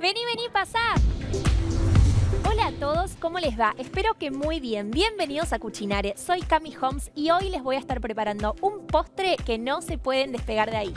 Vení, vení, pasá. Hola a todos, ¿cómo les va? Espero que muy bien. Bienvenidos a Cucinare. Soy Cami Holmes y hoy les voy a estar preparando un postre que no se pueden despegar de ahí.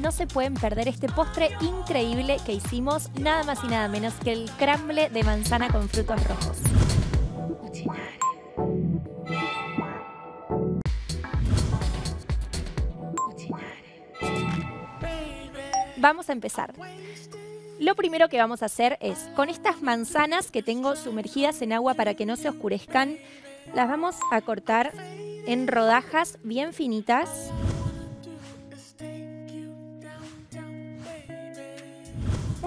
No se pueden perder este postre increíble que hicimos, nada más y nada menos que el crumble de manzana con frutos rojos. Vamos a empezar. Lo primero que vamos a hacer es, con estas manzanas que tengo sumergidas en agua para que no se oscurezcan, las vamos a cortar en rodajas bien finitas.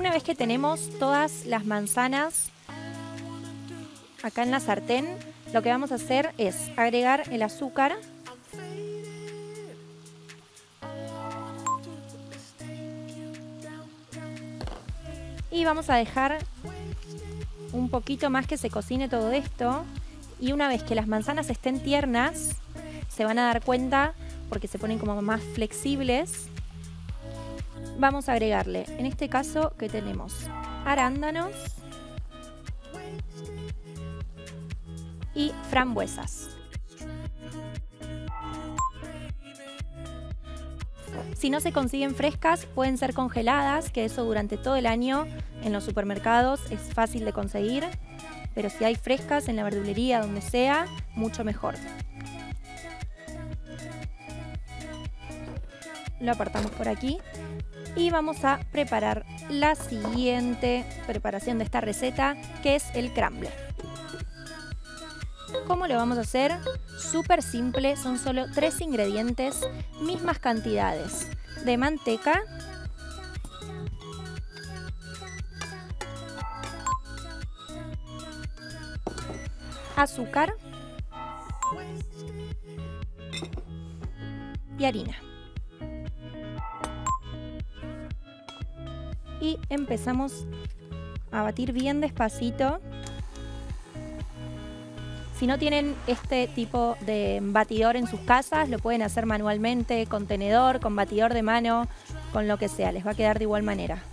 Una vez que tenemos todas las manzanas acá en la sartén, lo que vamos a hacer es agregar el azúcar. Y vamos a dejar un poquito más que se cocine todo esto. Y una vez que las manzanas estén tiernas, se van a dar cuenta porque se ponen como más flexibles vamos a agregarle, en este caso que tenemos arándanos y frambuesas. Si no se consiguen frescas, pueden ser congeladas, que eso durante todo el año en los supermercados es fácil de conseguir. Pero si hay frescas en la verdulería, donde sea, mucho mejor. Lo apartamos por aquí y vamos a preparar la siguiente preparación de esta receta que es el crumble. ¿Cómo lo vamos a hacer? Súper simple, son solo tres ingredientes, mismas cantidades de manteca, azúcar y harina. Y empezamos a batir bien despacito. Si no tienen este tipo de batidor en sus casas, lo pueden hacer manualmente, con tenedor, con batidor de mano, con lo que sea, les va a quedar de igual manera.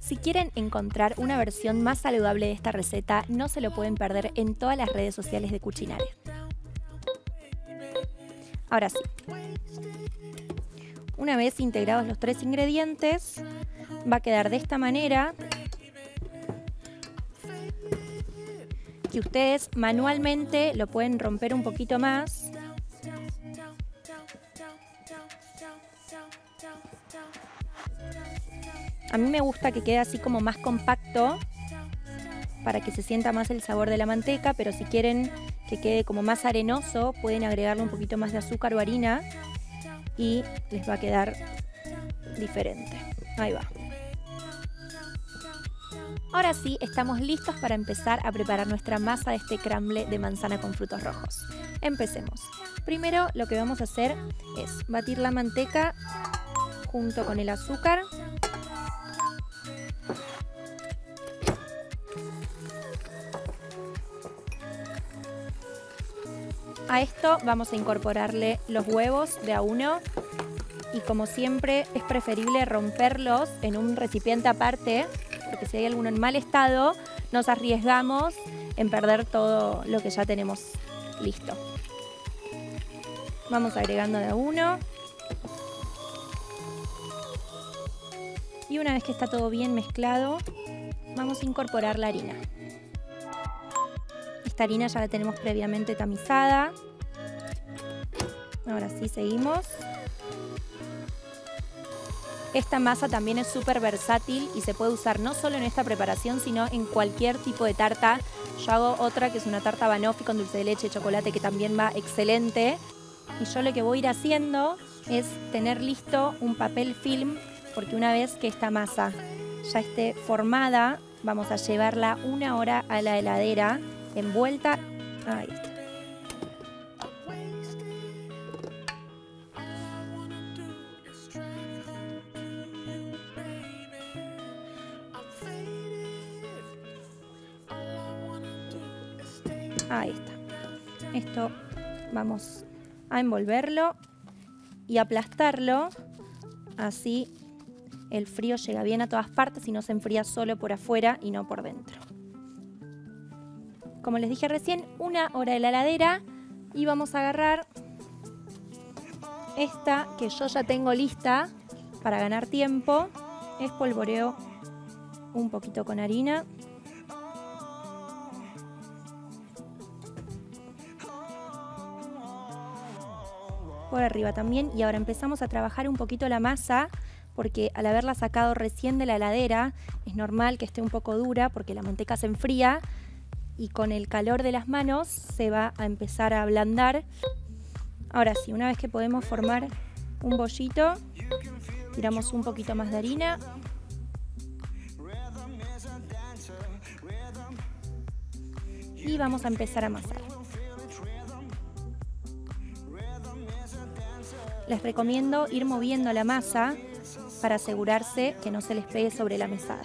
Si quieren encontrar una versión más saludable de esta receta, no se lo pueden perder en todas las redes sociales de Cucinare. Ahora sí. Una vez integrados los tres ingredientes, va a quedar de esta manera. Que ustedes manualmente lo pueden romper un poquito más. A mí me gusta que quede así como más compacto para que se sienta más el sabor de la manteca, pero si quieren que quede como más arenoso, pueden agregarle un poquito más de azúcar o harina y les va a quedar diferente. Ahí va. Ahora sí, estamos listos para empezar a preparar nuestra masa de este crumble de manzana con frutos rojos. Empecemos. Primero lo que vamos a hacer es batir la manteca junto con el azúcar. A esto vamos a incorporarle los huevos de a uno y como siempre es preferible romperlos en un recipiente aparte porque si hay alguno en mal estado, nos arriesgamos en perder todo lo que ya tenemos listo. Vamos agregando de a uno. Y una vez que está todo bien mezclado, vamos a incorporar la harina. Harina ya la tenemos previamente tamizada. Ahora sí seguimos. Esta masa también es súper versátil y se puede usar no solo en esta preparación, sino en cualquier tipo de tarta. Yo hago otra que es una tarta banoffee con dulce de leche y chocolate que también va excelente. Y yo lo que voy a ir haciendo es tener listo un papel film porque una vez que esta masa ya esté formada, vamos a llevarla una hora a la heladera envuelta. Ahí está. Ahí está. Esto vamos a envolverlo y aplastarlo. Así el frío llega bien a todas partes y no se enfría solo por afuera y no por dentro. Como les dije recién, una hora de la heladera y vamos a agarrar esta que yo ya tengo lista para ganar tiempo. Espolvoreo un poquito con harina. Por arriba también. Y ahora empezamos a trabajar un poquito la masa porque al haberla sacado recién de la heladera es normal que esté un poco dura porque la manteca se enfría y con el calor de las manos se va a empezar a ablandar. Ahora sí, una vez que podemos formar un bollito, tiramos un poquito más de harina. Y vamos a empezar a amasar. Les recomiendo ir moviendo la masa para asegurarse que no se les pegue sobre la mesada.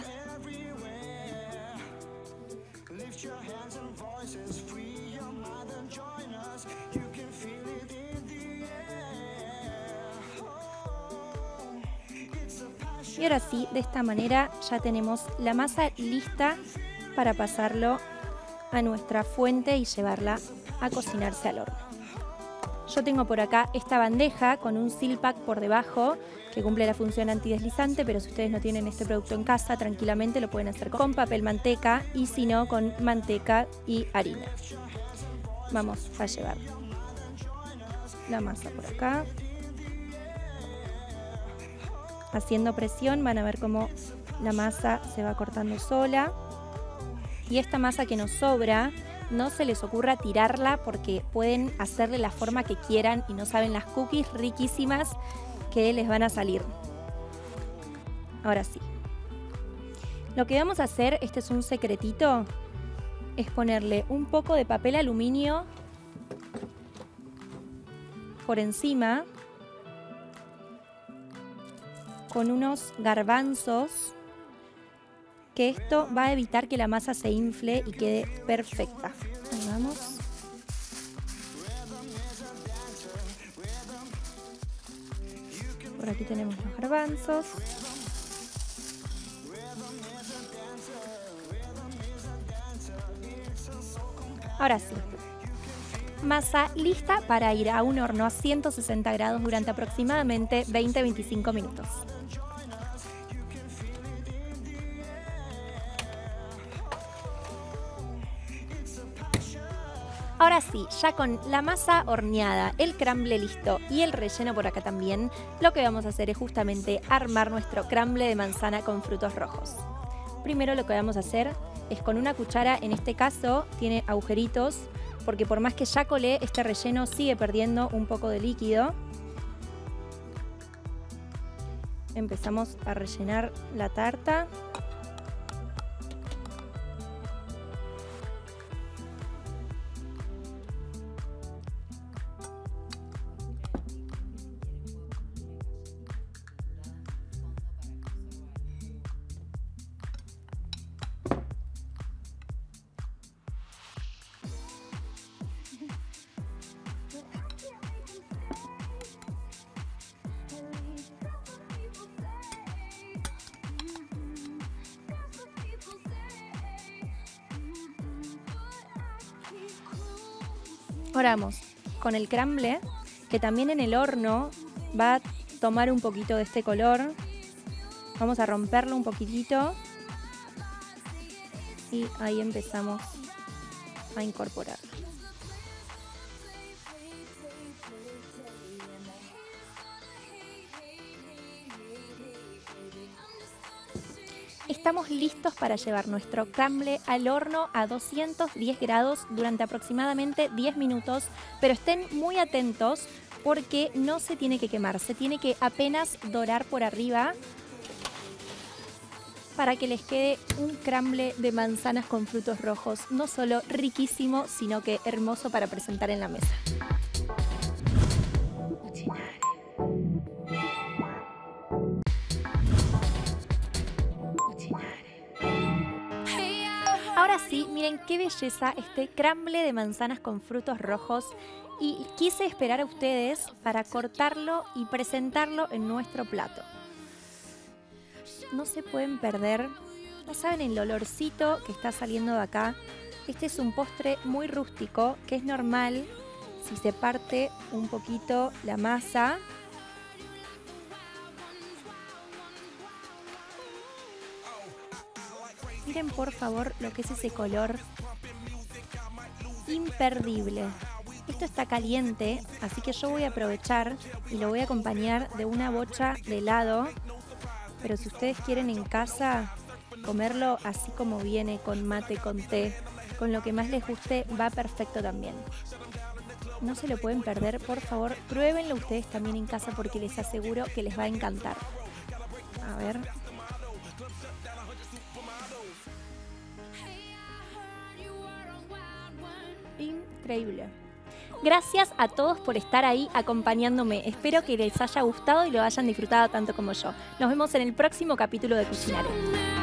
Y ahora sí, de esta manera ya tenemos la masa lista para pasarlo a nuestra fuente y llevarla a cocinarse al horno. Yo tengo por acá esta bandeja con un silpack por debajo que cumple la función antideslizante, pero si ustedes no tienen este producto en casa, tranquilamente lo pueden hacer con papel manteca y si no, con manteca y harina. Vamos a llevar la masa por acá haciendo presión van a ver cómo la masa se va cortando sola. Y esta masa que nos sobra, no se les ocurra tirarla porque pueden hacerle la forma que quieran y no saben las cookies riquísimas que les van a salir. Ahora sí. Lo que vamos a hacer, este es un secretito, es ponerle un poco de papel aluminio por encima con unos garbanzos que esto va a evitar que la masa se infle y quede perfecta. Vamos. Por aquí tenemos los garbanzos. Ahora sí, masa lista para ir a un horno a 160 grados durante aproximadamente 20-25 minutos. Ahora sí, ya con la masa horneada, el crumble listo y el relleno por acá también, lo que vamos a hacer es justamente armar nuestro crumble de manzana con frutos rojos. Primero lo que vamos a hacer es con una cuchara, en este caso tiene agujeritos, porque por más que ya colé, este relleno sigue perdiendo un poco de líquido. Empezamos a rellenar la tarta. Con el crumble, que también en el horno va a tomar un poquito de este color. Vamos a romperlo un poquitito. Y ahí empezamos a incorporar. Estamos listos para llevar nuestro crumble al horno a 210 grados durante aproximadamente 10 minutos, pero estén muy atentos porque no se tiene que quemar, se tiene que apenas dorar por arriba para que les quede un crumble de manzanas con frutos rojos, no solo riquísimo, sino que hermoso para presentar en la mesa. Miren qué belleza este crumble de manzanas con frutos rojos. Y quise esperar a ustedes para cortarlo y presentarlo en nuestro plato. No se pueden perder. No saben el olorcito que está saliendo de acá. Este es un postre muy rústico que es normal si se parte un poquito la masa Por favor lo que es ese color imperdible. Esto está caliente, así que yo voy a aprovechar y lo voy a acompañar de una bocha de helado. Pero si ustedes quieren en casa comerlo así como viene, con mate, con té, con lo que más les guste, va perfecto también. No se lo pueden perder, por favor, pruébenlo ustedes también en casa porque les aseguro que les va a encantar. A ver, increíble. Gracias a todos por estar ahí acompañándome. Espero que les haya gustado y lo hayan disfrutado tanto como yo. Nos vemos en el próximo capítulo de Cucinare.